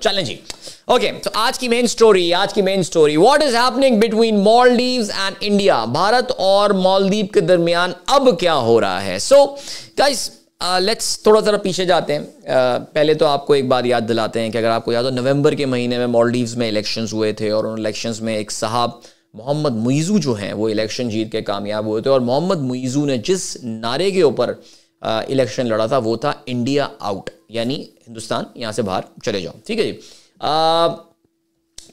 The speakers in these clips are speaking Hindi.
चलें जी ओके तो आज की मेन स्टोरी आज की main story what is happening between Maldives and India Bharat और मालदीव के दरमियान अब क्या हो रहा है? सो गाइस लेट्स थोड़ा ज़रा पीछे जाते हैं. Uh, पहले तो आपको एक बात याद दिलाते हैं कि अगर आपको याद हो नवंबर के महीने में मालदीव्स में इलेक्शंस हुए थे और उन इलेक्शंस में एक साहब मोहम्मद मुइज़ू जो हैं वो इलेक्शन जीत के कामयाब हुए थे और मोहम्मद मुइज़ू ने जिस नारे के ऊपर इलेक्शन लड़ा था, वो था इंडिया आउट यानी हिंदुस्तान यहाँ से बाहर चले जाओ। ठीक है जी?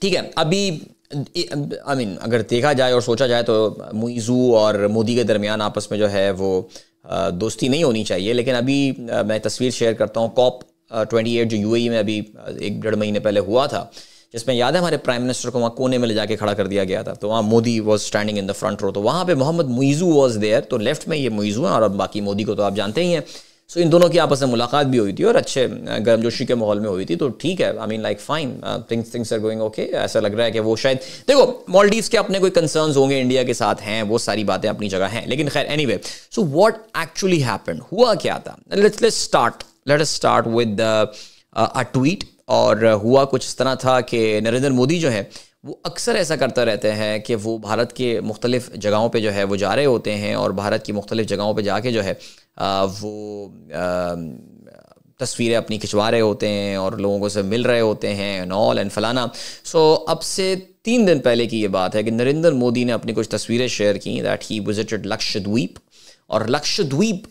ठीक है, अभी आई मीन अगर देखा जाए और सोचा जाए तो मुइज़ू और मोदी के दरमियान आपस में जो है वो दोस्ती नहीं होनी चाहिए, लेकिन अभी मैं तस्वीर शेयर करता हूँ। कॉप ट्वेंटी एट जो यू में अभी एक डेढ़ महीने पहले हुआ था जिसमें याद है हमारे प्राइम मिनिस्टर को वहाँ कोने में ले जाके खड़ा कर दिया गया था। तो वहाँ Modi was standing in the front row तो वहाँ पे मोहम्मद मुइज़ू वॉज़ देयर तो लेफ़्ट में ये मुइज़ू है और अब बाकी मोदी को तो आप जानते ही हैं। सो इन दोनों की आपस में मुलाकात भी हुई थी और अच्छे गर्मजोशी के माहौल में हुई थी। तो ठीक है I mean like fine things things are going okay ऐसा लग रहा है कि वो शायद, देखो मॉलडीव्स के अपने कोई कंसर्न्स होंगे इंडिया के साथ हैं, वो सारी बातें अपनी जगह हैं। लेकिन खैर anyway so what actually happen हुआ क्या था? Let's let's start let start with a tweet और हुआ कुछ इस तरह था कि नरेंद्र मोदी जो है, वो अक्सर ऐसा करता रहते हैं कि वो भारत के मुख्तलिफ़ जगहों पे जो है, वो जा रहे होते हैं और भारत की मुख्तलिफ़ जगहों पे जाके जो है वो तस्वीरें अपनी खिंचवा रहे होते हैं और लोगों को से मिल रहे होते हैं नॉल एंड फलाना। सो अब से तीन दिन पहले की ये बात है कि नरेंद्र मोदी ने अपनी कुछ तस्वीरें शेयर की दैट ही विजिटेड लक्षद्वीप और लक्षद्वीप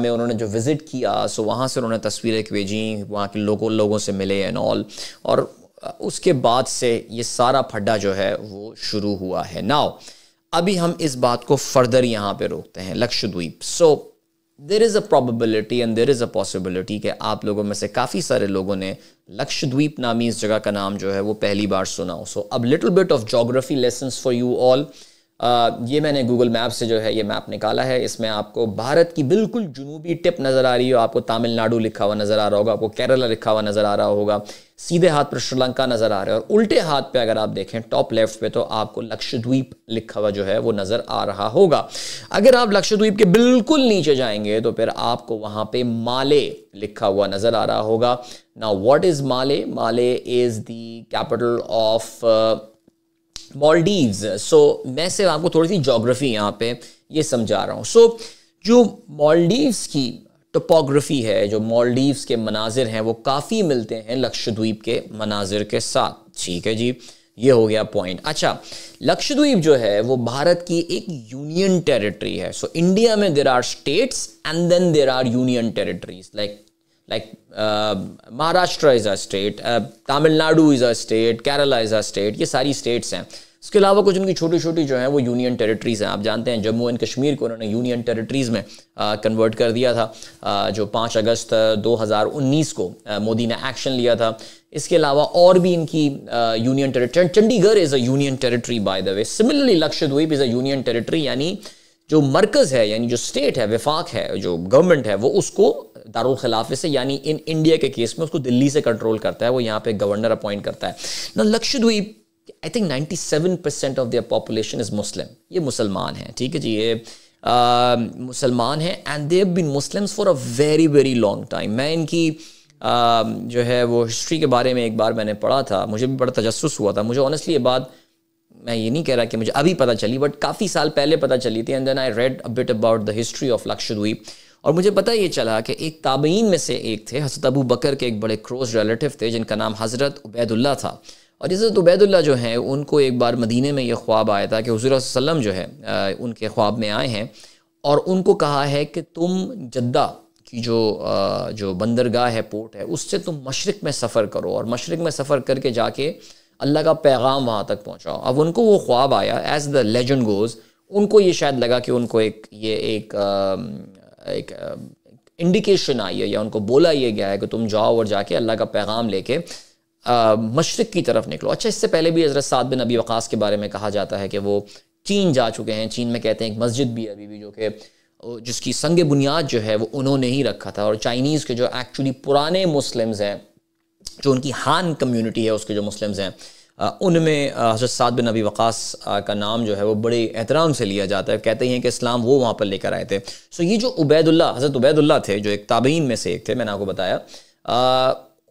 में उन्होंने जो विज़िट किया सो वहाँ से उन्होंने तस्वीरें भेजी वहाँ के लोगों लोगों से मिले एंड ऑल और उसके बाद से ये सारा फड्डा जो है वो शुरू हुआ है। नाउ अभी हम इस बात को फर्दर यहाँ पे रोकते हैं, Lakshadweep. So there is a probability and there is a possibility कि आप लोगों में से काफ़ी सारे लोगों ने लक्षद्वीप नामी इस जगह का नाम जो है वो पहली बार सुना हो। सो अब little bit of geography lesson for you all ये मैंने गूगल मैप से जो है ये मैप निकाला है। इसमें आपको भारत की बिल्कुल जुनूबी टिप नज़र आ रही हो आपको तमिलनाडु लिखा हुआ नज़र आ रहा होगा, आपको केरला लिखा हुआ नज़र आ रहा होगा, सीधे हाथ पर श्रीलंका नज़र आ रहा है और उल्टे हाथ पे अगर आप देखें टॉप लेफ़्ट पे तो आपको लक्षद्वीप लिखा हुआ जो है वो नज़र आ रहा होगा। अगर आप लक्षद्वीप के बिल्कुल नीचे जाएँगे तो फिर आपको वहाँ पे माले लिखा हुआ नज़र आ रहा होगा। ना what is Male? Male is the capital of Maldives so मैं सिर्फ़ आपको थोड़ी सी जोग्राफी यहाँ पे ये समझा रहा हूँ। सो so, जो मॉलडीव्स की टोपोग्राफी है जो मॉलडीव्स के मनाजिर हैं वो काफ़ी मिलते हैं लक्षद्वीप के मनाजिर के साथ। ठीक है जी? ये हो गया पॉइंट अच्छा लक्षद्वीप जो है वो भारत की एक यूनियन टेरिटरी है। सो so, इंडिया में there are states and then there are union territories like like uh, Maharashtra is a state Tamil Nadu is a state Kerala is a state ये सारी स्टेट्स हैं। इसके अलावा कुछ उनकी छोटी छोटी जो है वो यूनियन टेरिटरीज़ हैं। आप जानते हैं जम्मू एंड कश्मीर को उन्होंने यूनियन टेरिटरीज़ में कन्वर्ट uh, कर दिया था uh, जो पाँच अगस्त 2019 को uh, मोदी ने एक्शन लिया था। इसके अलावा और भी इनकी union territory Chandigarh is a union territory by the way similarly Lakshadweep is a union territory यानी जो मरकज़ है यानी जो स्टेट है विफाक है जो गवर्नमेंट है वो उसको दारुल खिलाफे से यानी इन इंडिया के केस में उसको दिल्ली से कंट्रोल करता है वो यहाँ पे गवर्नर अपॉइंट करता है। ना Lakshadweep I think 97 percent of their population is Muslim ये मुसलमान हैं ठीक है जी ये मुसलमान हैं and they been Muslims for a very very long time मैं इनकी uh, जो है वो हिस्ट्री के बारे में एक बार मैंने पढ़ा था मुझे भी बड़ा तजस हुआ था। मुझे ऑनेस्टली ये बात मैं ये नहीं कह रहा कि मुझे अभी पता चली बट काफ़ी साल पहले पता चली थी and then I read a bit about the history of Lakshadweep. और मुझे पता ये चला कि एक ताबीन में से एक थे, हज़रत अबू बकर के एक बड़े क्रोज रिलेटिव थे, जिनका नाम हज़रत उबैदुल्ला था। और हज़रत उबैदुल्ला जो है, उनको एक बार मदीने में ये ख्वाब आया था कि हजूर वसल्लम जो है उनके ख्वाब में आए हैं। और उनको कहा है कि तुम जद्दा की जो जो बंदरगाह है, पोर्ट है, उससे तुम मशरक़ में सफ़र करो। और मशरक़ में सफ़र करके जाके अल्लाह का पैगाम वहाँ तक पहुँचाओ। अब उनको वो ख्वाब आया एज़ द लेजेंड गोज़ उनको ये शायद लगा कि उनको एक, ये एक एक इंडिकेशन आई है या उनको बोला ये गया है कि तुम जाओ और जाके अल्लाह का पैगाम लेके मशरक़ की तरफ़ निकलो। अच्छा इससे पहले भी हज़रत साद बिन अबी वक़ास के बारे में कहा जाता है कि वो चीन जा चुके हैं। चीन में कहते हैं एक मस्जिद भी है अभी भी जो कि जिसकी संग बुनियाद जो है वो उन्होंने ही रखा था। और चाइनीज़ के जो एक्चुअली पुराने मुस्लिम्स हैं, जो उनकी हान कम्यूनिटी है, उसके जो मुस्लिम्स हैं उनमें हज़रत साद बिन नबी वक़ास का नाम जो है वो बड़े एहतराम से लिया जाता है। कहते हैं कि इस्लाम वो वहाँ पर लेकर आए थे। सो ये जो उबैदुल्ला हज़रत उबैदुल्ला थे, जो एक ताबीन में से एक थे, मैंने आपको बताया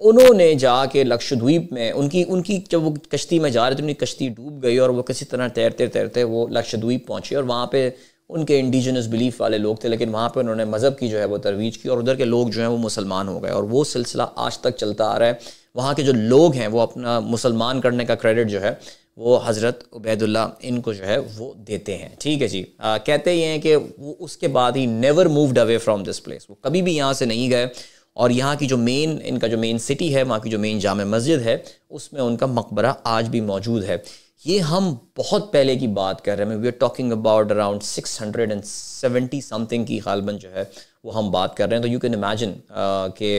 उन्होंने जाके लक्षद्वीप में, उनकी उनकी जब वो कश्ती में जा रहे थे, उनकी कश्ती डूब गई और वो किसी तरह तैरते तैरते वो लक्षद्वीप पहुँचे और वहाँ पर उनके इंडिजनस बिलीफ वाले लोग थे, लेकिन वहाँ पर उन्होंने मज़हब की जो है वो तरवीज की और उधर के लोग जो हैं वो मुसलमान हो गए। और वो सिलसिला आज तक चलता आ रहा है। वहाँ के जो लोग हैं वो अपना मुसलमान करने का क्रेडिट जो है वो हज़रत उबैदुल्ला इनको जो है वो देते हैं। ठीक है जी? आ, कहते ये हैं कि वो उसके बाद ही never moved away from this place वो कभी भी यहाँ से नहीं गए और यहाँ की जो मेन इनका जो मेन सिटी है वहाँ की जो मेन जाम मस्जिद है उसमें उनका मकबरा आज भी मौजूद है। ये हम बहुत पहले की बात कर रहे हैं। We are talking about around six hundred and seventy something की गालबन जो है वो हम बात कर रहे हैं तो यू कैन इमेजिन के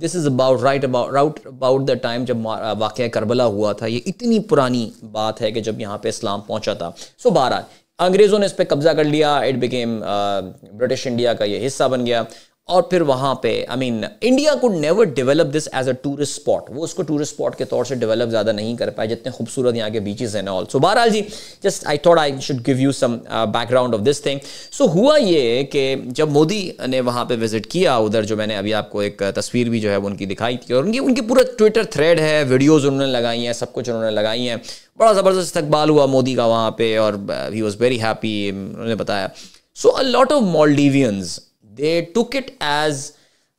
this is about right about rout about the time जब वाक़ करबला हुआ था। ये इतनी पुरानी बात है कि जब यहाँ पे इस्लाम पहुँचा था। सो बारह अंग्रेज़ों ने इस पर कब्ज़ा कर लिया। इट बिकेम ब्रिटिश इंडिया का ये हिस्सा बन गया। और फिर वहाँ पे I mean India could never develop this as a tourist spot वो उसको टूरिस्ट स्पॉट के तौर से डेवलप ज़्यादा नहीं कर पाए, जितने खूबसूरत यहाँ के बीचेस हैं ऑल सो बहरहाल जी just I thought I should give you some background of this thing so हुआ ये कि जब मोदी ने वहाँ पे विज़िट किया, उधर जो मैंने अभी आपको एक तस्वीर भी जो है वो उनकी दिखाई थी, और उनकी उनकी पूरा ट्विटर थ्रेड है वीडियोज़ उन्होंने लगाई हैं, सब कुछ उन्होंने लगाई हैं। बड़ा ज़बरदस्त इस्तकबाल हुआ मोदी का वहाँ पे, और ही वॉज़ वेरी हैप्पी उन्होंने बताया। So a lot of Maldivians they took it as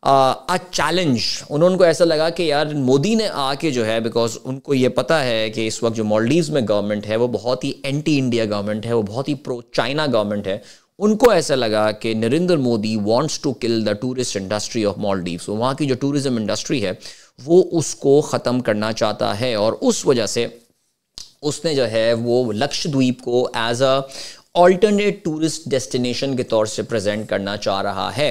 a challenge उन्होंने ऐसा लगा कि यार, मोदी ने आके जो है बिकॉज़ उनको ये पता है कि इस वक्त जो मॉलडीव में गवर्नमेंट है, वो बहुत ही एंटी इंडिया गवर्नमेंट है, वो बहुत ही प्रो चाइना गवर्नमेंट है। उनको ऐसा लगा कि Narendra Modi wants to kill the tourist industry of Maldive तो वहाँ की जो टूरिज़्म इंडस्ट्री है, वो उसको ख़त्म करना चाहता है और उस वजह से उसने जो है, वो लक्षद्वीप को as a alternate tourist destination के तौर से प्रेजेंट करना चाह रहा है।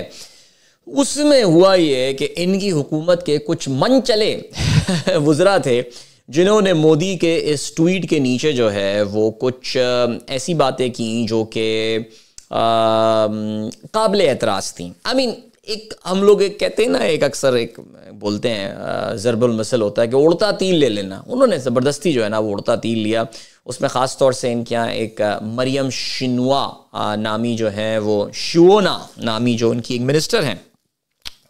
उसमें हुआ ये कि इनकी हुकूमत के कुछ मन चले वज़रा थे जिन्होंने मोदी के इस ट्वीट के नीचे जो है वो कुछ ऐसी बातें की जो कि काबिल एतराज़ थी। आई I मीन mean, एक हम लोग एक कहते हैं ना एक अक्सर एक बोलते हैं ज़रबुल मसल होता है कि उड़ता तील ले लेना। उन्होंने ज़बरदस्ती जो है ना वो उड़ता तील लिया। उसमें ख़ास तौर से इनके यहाँ एक मरियम शिनवा नामी जो है, वो शिवोना नामी जो उनकी एक मिनिस्टर हैं।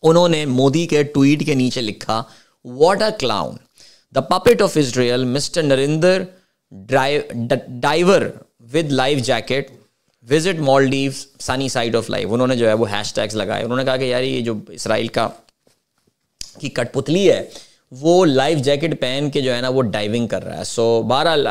उन्होंने मोदी के ट्वीट के नीचे लिखा what a clown the puppet of Israel mister Narendra diver with life jacket visit Maldive sunny side of life उन्होंने जो है वो हैश टैग्स लगाए। उन्होंने कहा कि यार ये जो इसराइल का, की कठपुतली है वो लाइफ जैकेट पहन के जो है ना, वो डाइविंग कर रहा है। सो बहरहाल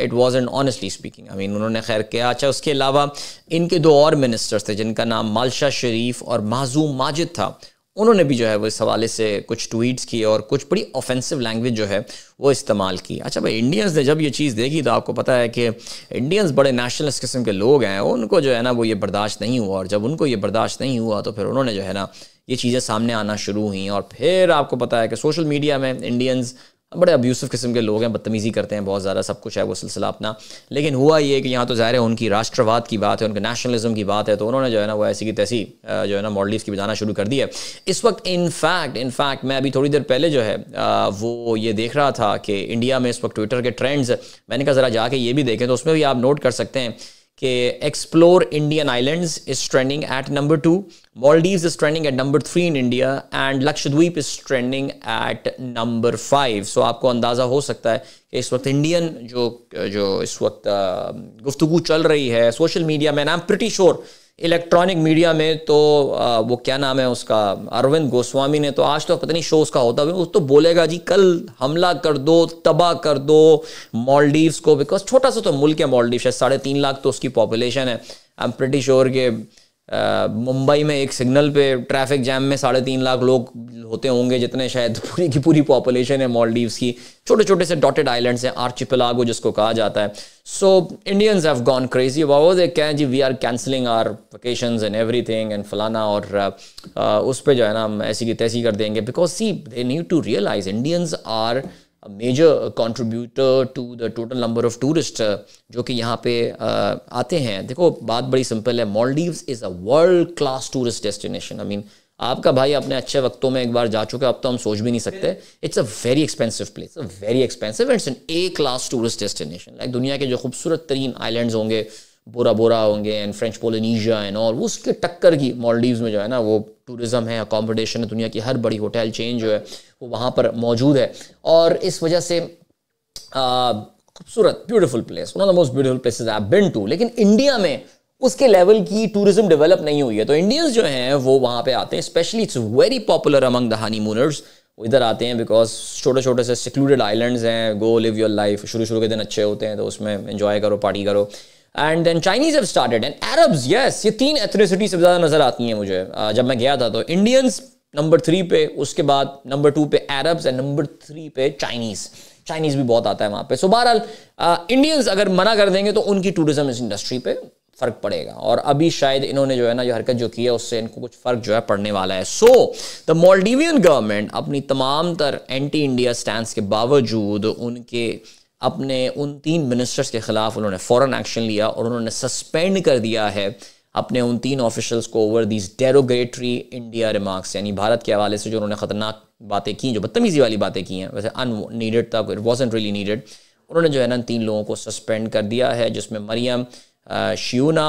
it was and honestly speaking I mean उन्होंने खैर किया। अच्छा उसके अलावा इनके दो और मिनिस्टर्स थे, जिनका नाम मालशा शरीफ और माजूम माजिद था। उन्होंने भी जो है, वो इस हवाले से कुछ ट्वीट्स किए और कुछ बड़ी ऑफेंसिव लैंग्वेज जो है, वो इस्तेमाल की। अच्छा भाई इंडियंस ने जब ये चीज़ देखी तो आपको पता है कि इंडियंस बड़े नेशनलिस्ट किस्म के लोग हैं। उनको जो है ना, वो ये बर्दाश्त नहीं हुआ। और जब उनको ये बर्दाश्त नहीं हुआ तो फिर उन्होंने जो है ना ये चीज़ें सामने आना शुरू हुई और फिर आपको पता है कि सोशल मीडिया में इंडियंस बड़े अब्यूसिव किस्म के लोग हैं, बदतमीज़ी करते हैं बहुत ज़्यादा, सब कुछ है वो सिलसिला अपना। लेकिन हुआ ये कि यहाँ तो ज़ाहिर है उनकी राष्ट्रवाद की बात है, उनके नेशनलिज्म की बात है तो उन्होंने जो है ना वो ऐसी की तैसी जो है ना मॉडलिस की बजाना शुरू कर दी है। इस वक्त इन फैक्ट इन फैक्ट मैं अभी थोड़ी देर पहले जो है वो ये देख रहा था कि इंडिया में इस वक्त ट्विटर के ट्रेंड्स मैंने कहा ज़रा जाके ये भी देखें तो उसमें भी आप नोट कर सकते हैं कि explore Indian islands is trending at number two Maldives is trending at number three in India and Lakshadweep is trending at number five so आपको अंदाज़ा हो सकता है कि इस वक्त इंडियन जो जो इस वक्त गुफ्तु चल रही है सोशल मीडिया में I am pretty sure electronic media में तो आ, वो क्या नाम है उसका अरविंद गोस्वामी ने तो आज तो पता नहीं शो उसका होता है उस तो बोलेगा जी कल हमला कर दो तबाह कर दो मॉलडीव्स को बिकॉज़ छोटा सा तो मुल्क है मॉलडीव शायद साढ़े तीन लाख तो उसकी पॉपुलेशन है। आई एम प्रिटी श्योर के मुंबई में एक सिग्नल पे ट्रैफ़िक जैम में साढ़े तीन लाख लोग होते होंगे जितने शायद पूरी की पूरी पॉपुलेशन है मॉलडीव्स की। छोटे छोटे से डॉटेड आइलैंड्स हैं आर्चिपलागो जिसको कहा जाता है। So Indians have gone crazy wow they कहें? जी we are cancelling our vacation and everything and फलाना और uh, उस पर जो है ना हम ऐसी की तैसी कर देंगे। Because see they need to realize Indians are a major to the total number of tourist जो कि यहाँ पे uh, आते हैं। देखो बात बड़ी सिंपल है। Maldives is a world class tourist destination I mean आपका भाई अपने अच्छे वक्तों में एक बार जा चुके अब तो हम सोच भी नहीं सकते। It's a very expensive place very expensive it's an A class tourist destination like दुनिया के जो खूबसूरत तरीन आइलैंड्स होंगे बोरा बोरा होंगे एंड फ्रेंच पोलिनीशिया एंड और उसके टक्कर की मॉलडीव्स में जो है ना, वो टूरिज़्म है अकोमोडेशन है, दुनिया की हर बड़ी होटल चेन जो है, वो वहाँ पर मौजूद है। और इस वजह से खूबसूरत beautiful place one of the most beautiful places I been to लेकिन इंडिया में उसके लेवल की टूरिज़्म डेवलप नहीं हुई है। तो इंडियंस जो हैं, वो वहाँ पे आते हैं specially it's very popular among the honeymooners वो इधर आते हैं बिकॉज़ छोटे छोटे से सिक्लूडेड आइलैंड्स हैं गो लिव योर लाइफ शुरू शुरू के दिन अच्छे होते हैं तो उसमें इन्जॉय करो पार्टी करो। And then Chinese have started and Arabs yes ये तीन एथनिसिटी से ज़्यादा नज़र आती हैं मुझे। जब मैं गया था तो इंडियंस नंबर थ्री पे, उसके बाद नंबर टू पे अरब्स एंड नंबर थ्री पे चाइनीज़ चाइनीज़ भी बहुत आता है वहाँ पे। सो बहरहाल इंडियंस अगर मना कर देंगे तो उनकी टूरिज़्म इस इंडस्ट्री पे फ़र्क पड़ेगा। और अभी शायद इन्होंने जो है ना जो हरकत जो की है, उससे इनको कुछ फ़र्क जो है पड़ने वाला है। सो द मोल्डिवियन गवर्नमेंट अपनी तमाम तर एंटी इंडिया स्टैंड के बावजूद उनके अपने उन तीन मिनिस्टर्स के ख़िलाफ़ उन्होंने फ़ौरन एक्शन लिया और उन्होंने सस्पेंड कर दिया है अपने उन तीन ऑफिशल्स को over these derogatory India remarks यानी भारत के हवाले से जो उन्होंने ख़तरनाक बातें की, जो बदतमीज़ी वाली बातें की हैं, वैसे अन नीडेड था इट वॉज़ रियली नीडेड उन्होंने जो है ना तीन लोगों को सस्पेंड कर दिया है, जिसमें मरियम शियूना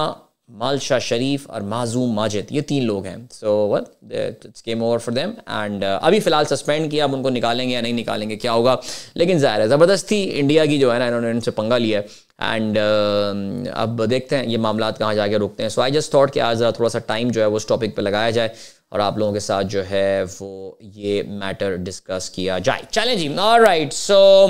मालशा शरीफ और माजूम माजिद ये तीन लोग हैं। So it's came over for them and अभी फ़िलहाल सस्पेंड किया अब उनको निकालेंगे या नहीं निकालेंगे क्या होगा? लेकिन ज़ाहिर है ज़बरदस्ती इंडिया की जो है ना इन्होंने इनसे पंगा लिया है। एंड uh, अब देखते हैं ये मामला कहाँ जाके रुकते हैं। सो आई जस्ट थॉट कि आज थोड़ा सा टाइम जो है वो उस टॉपिक पर लगाया जाए और आप लोगों के साथ जो है वो ये मैटर डिस्कस किया जाए। चलें जी राइट सो